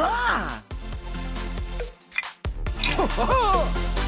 Ha! Ho, ho, ho!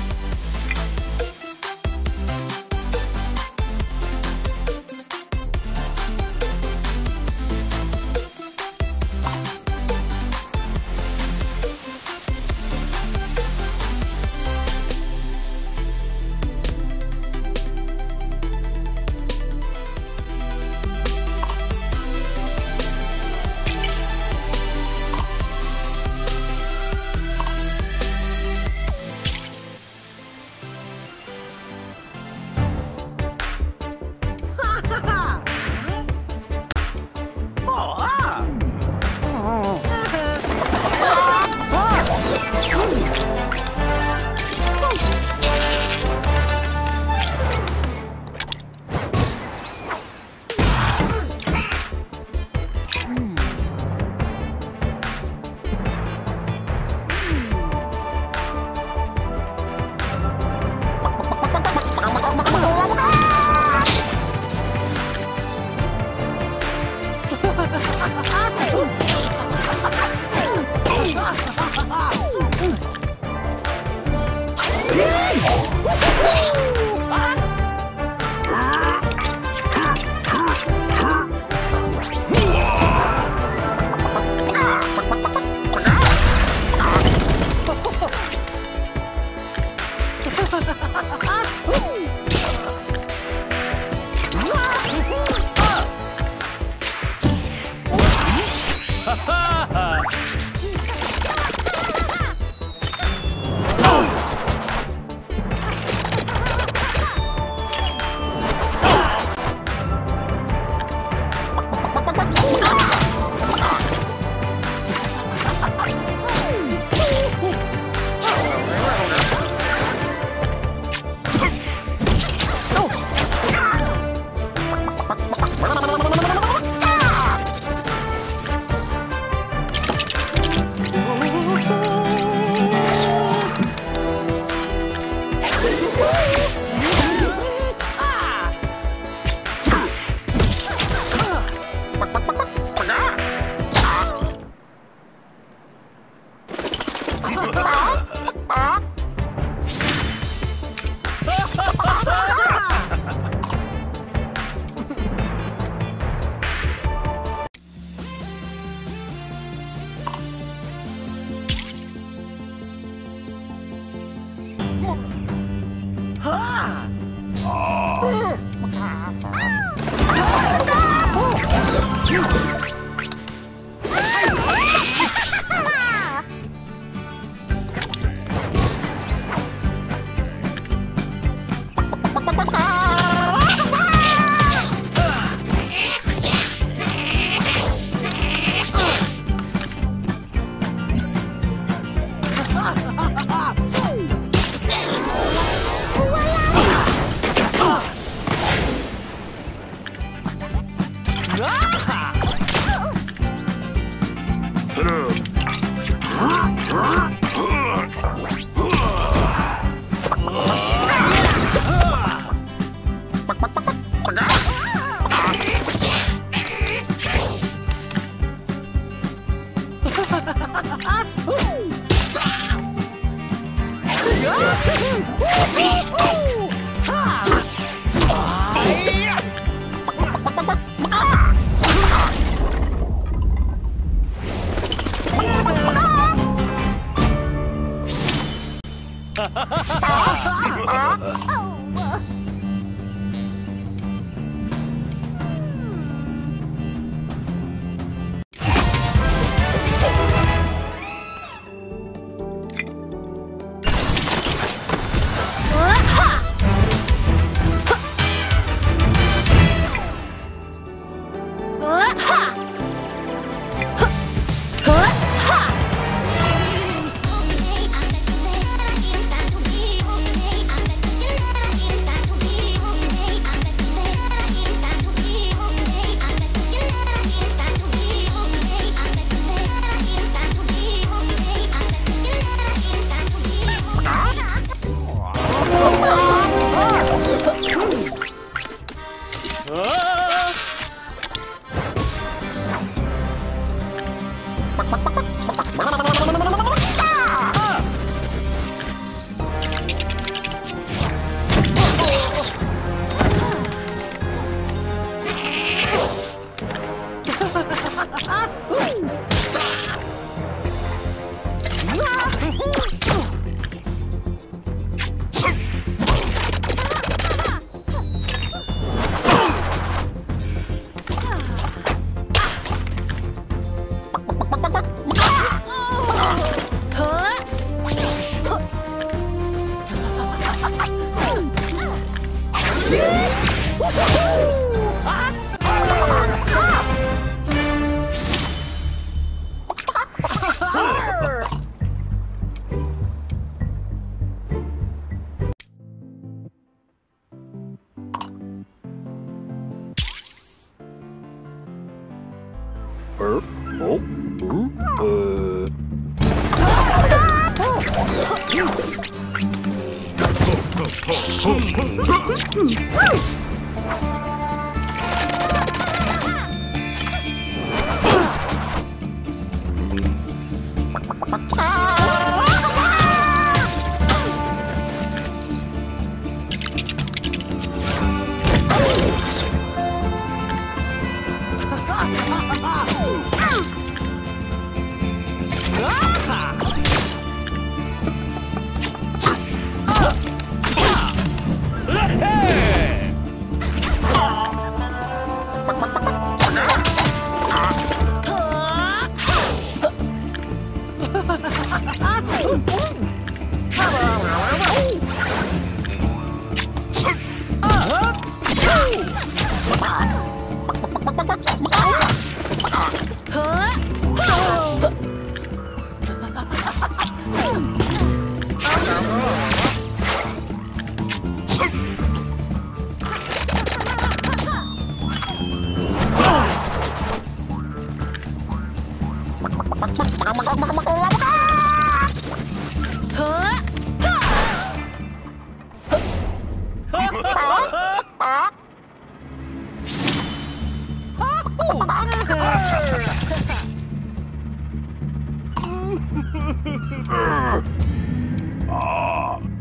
I'm Ah! ho, ho, ho, ho. Ah.